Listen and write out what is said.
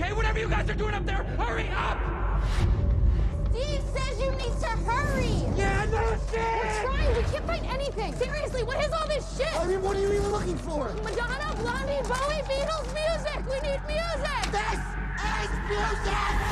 okay? Whatever you guys are doing up there, hurry up! Steve says you need to hurry! Yeah, no shit! We're trying, we can't find anything! Seriously, what is all this shit? I mean, what are you even looking for? Madonna, Blondie, Bowie, Beatles, music! We need music! This is music!